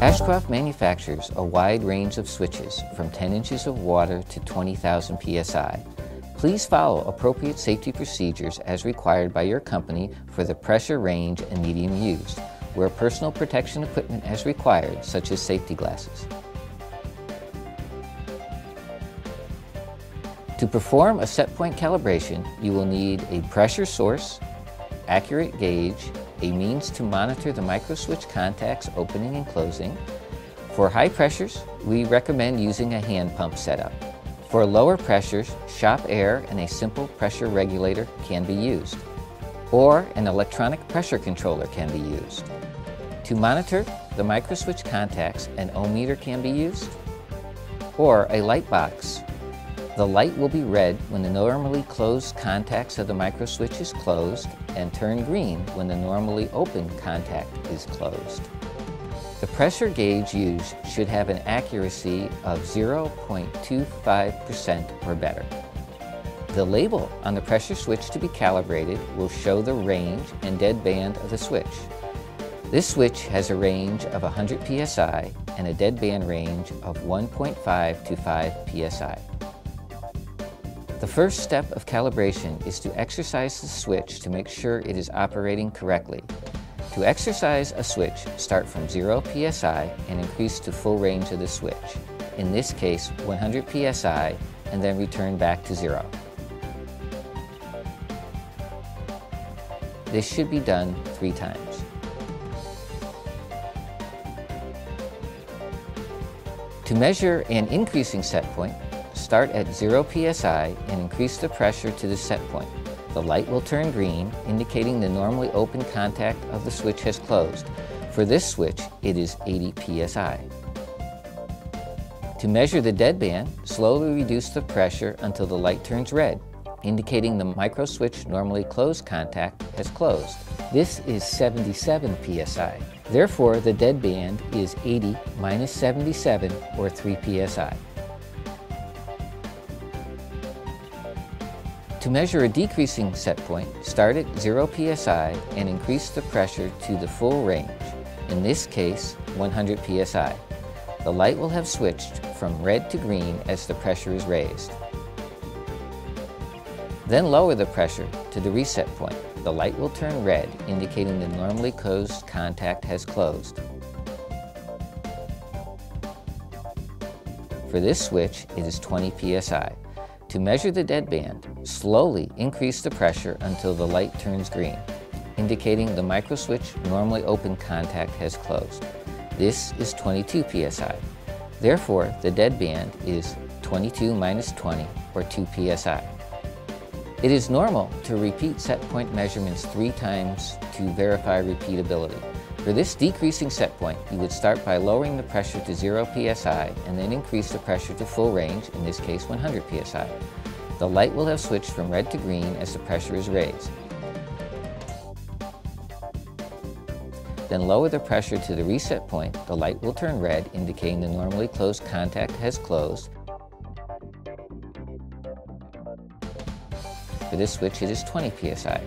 Ashcroft manufactures a wide range of switches from 10 inches of water to 20,000 psi. Please follow appropriate safety procedures as required by your company for the pressure range and medium used. Wear personal protection equipment as required, such as safety glasses. To perform a set point calibration, you will need a pressure source, accurate gauge, a means to monitor the microswitch contacts opening and closing. For high pressures, we recommend using a hand pump setup. For lower pressures, shop air and a simple pressure regulator can be used. Or an electronic pressure controller can be used. To monitor the microswitch contacts, an ohm meter can be used. Or a light box the light will be red when the normally closed contacts of the microswitch is closed and turn green when the normally open contact is closed. The pressure gauge used should have an accuracy of 0.25% or better. The label on the pressure switch to be calibrated will show the range and dead band of the switch. This switch has a range of 100 psi and a dead band range of 1.5 to 5 psi. The first step of calibration is to exercise the switch to make sure it is operating correctly. To exercise a switch, start from 0 psi and increase to full range of the switch. In this case, 100 psi, and then return back to 0. This should be done three times. To measure an increasing set point, Start at 0 psi and increase the pressure to the set point. The light will turn green, indicating the normally open contact of the switch has closed. For this switch, it is 80 psi. To measure the deadband, slowly reduce the pressure until the light turns red, indicating the micro switch normally closed contact has closed. This is 77 psi. Therefore, the deadband is 80 minus 77, or 3 psi. To measure a decreasing set point, start at 0 psi and increase the pressure to the full range, in this case 100 psi. The light will have switched from red to green as the pressure is raised. Then lower the pressure to the reset point. The light will turn red, indicating the normally closed contact has closed. For this switch, it is 20 psi. To measure the deadband, slowly increase the pressure until the light turns green, indicating the microswitch normally open contact has closed. This is 22 psi. Therefore, the deadband is 22 minus 20, or 2 psi. It is normal to repeat set point measurements three times to verify repeatability. For this decreasing set point, you would start by lowering the pressure to 0 psi and then increase the pressure to full range, in this case 100 psi. The light will have switched from red to green as the pressure is raised. Then lower the pressure to the reset point, the light will turn red, indicating the normally closed contact has closed. For this switch, it is 20 psi.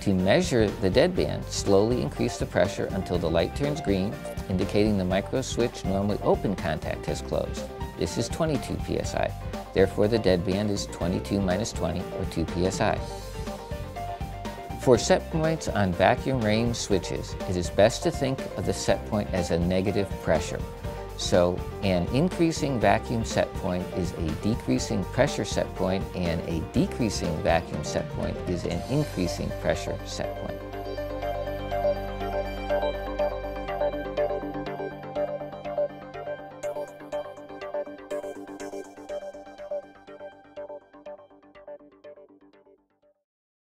To measure the deadband, slowly increase the pressure until the light turns green, indicating the micro switch normally open contact has closed. This is 22 psi. Therefore, the deadband is 22 minus 20, or 2 psi. For set points on vacuum range switches, it is best to think of the set point as a negative pressure. So an increasing vacuum set point is a decreasing pressure set point and a decreasing vacuum set point is an increasing pressure set point.